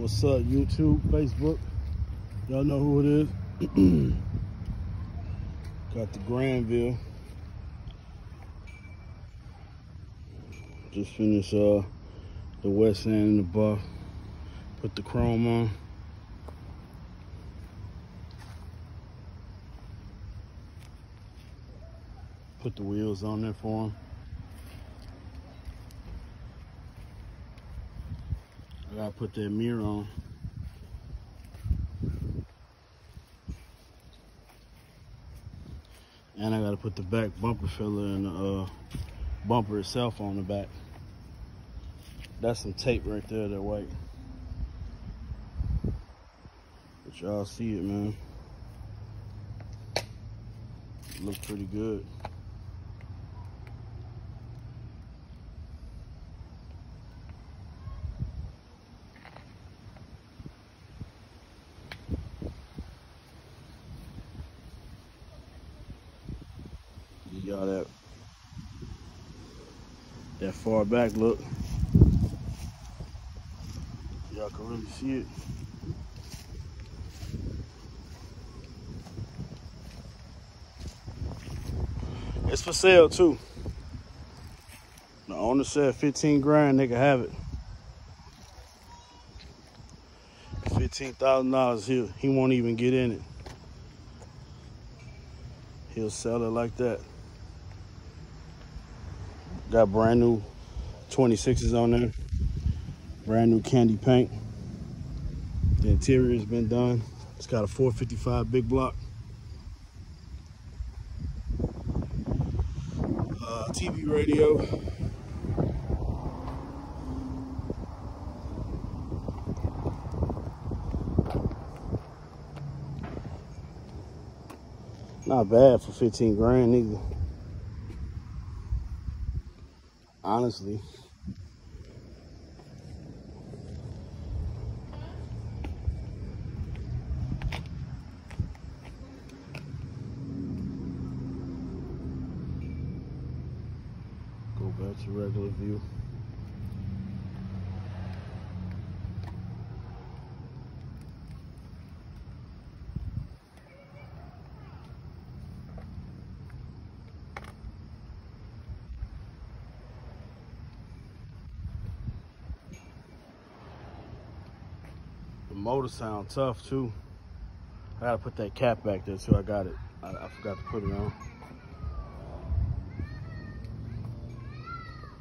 What's up, YouTube, Facebook? Y'all know who it is. Got the Grandville. Just finished uh, the west end and the buff. Put the chrome on. Put the wheels on there for him. I gotta put that mirror on. And I gotta put the back bumper filler and the uh, bumper itself on the back. That's some tape right there, that white. But y'all see it, man. Looks pretty good. Y'all that that far back look. Y'all can really see it. It's for sale too. The owner said 15 grand, they can have it. $15,000, he, he won't even get in it. He'll sell it like that. Got brand new 26s on there. Brand new candy paint. The interior has been done. It's got a 455 big block. Uh, TV radio. Not bad for 15 grand either. Honestly. Go back to regular view. Motor sound tough too. I gotta put that cap back there too. I got it. I, I forgot to put it on.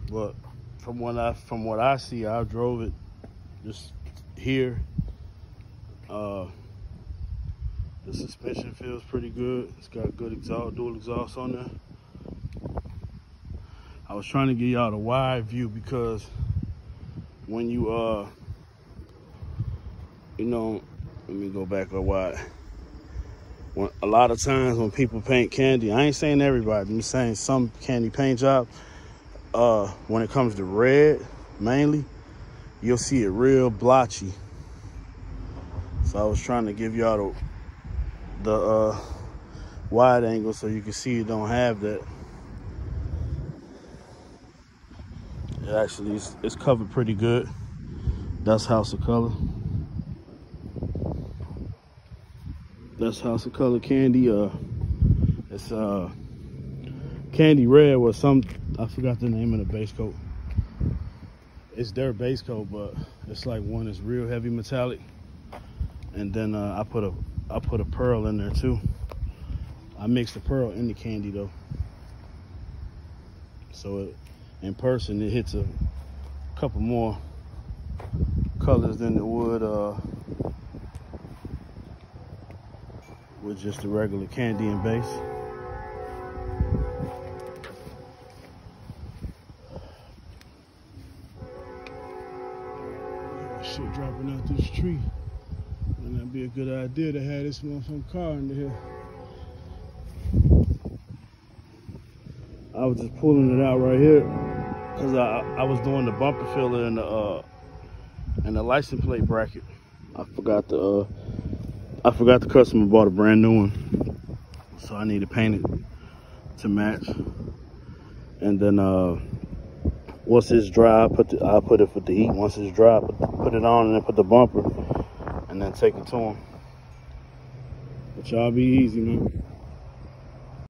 But from what I from what I see, I drove it just here. Uh, the suspension feels pretty good. It's got good exhaust, dual exhaust on there. I was trying to give y'all the wide view because when you uh you know, let me go back a while. When, a lot of times when people paint candy, I ain't saying everybody, I'm saying some candy paint job, uh, when it comes to red, mainly, you'll see it real blotchy. So I was trying to give y'all the, the uh, wide angle so you can see it don't have that. It actually, is, it's covered pretty good. That's House of Color. That's House of Color candy. Uh, it's uh, candy red with some. I forgot the name of the base coat. It's their base coat, but it's like one is real heavy metallic, and then uh, I put a I put a pearl in there too. I mixed the pearl in the candy though, so it, in person it hits a couple more colors than it would uh, with just a regular candy and base. Shit dropping out this tree. And that'd be a good idea to have this motherfucking car under here. I was just pulling it out right here because I, I was doing the bumper filler and the uh, and the license plate bracket. I forgot the uh, I forgot the customer bought a brand new one. So I need to paint it to match. And then uh, once it's dry, I put the, I put it for the heat. Once it's dry, put, put it on and then put the bumper and then take it to him. But y'all be easy, man.